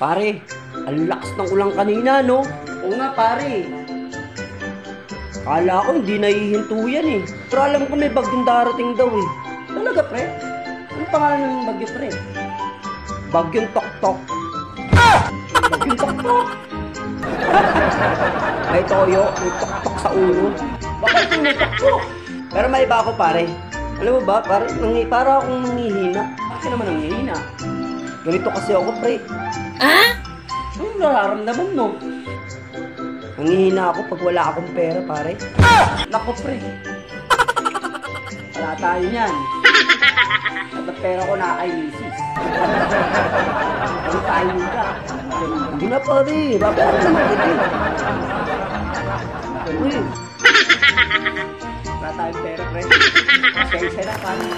Pare, ang lakas ng ulang kanina, no? Oo nga pare. Kala ko hindi nahihinto yan eh. Pero alam ko may bagyong darating daw eh. Talaga pre? Ano pangalan ng bagyo pre? Bagyong tok-tok. Bagyong toktok. May toyo, may tok-tok sa ulo. Bakit tumutok Pero may iba ako pare. Alam mo ba, pare, nangi, para akong nangihina. Bakit naman ang hihina? Ganito kasi ako, pre. Anong nararamdaman mo? Nangihina ako pag wala akong pera, pare. Nako pre. Wala tayo niyan. At ang pera ko na kay misis. Ano tayo ka? Hindi na, pare. Babayaran naman kita eh. Pre. Wala tayong pera pre. Pasensya na pare.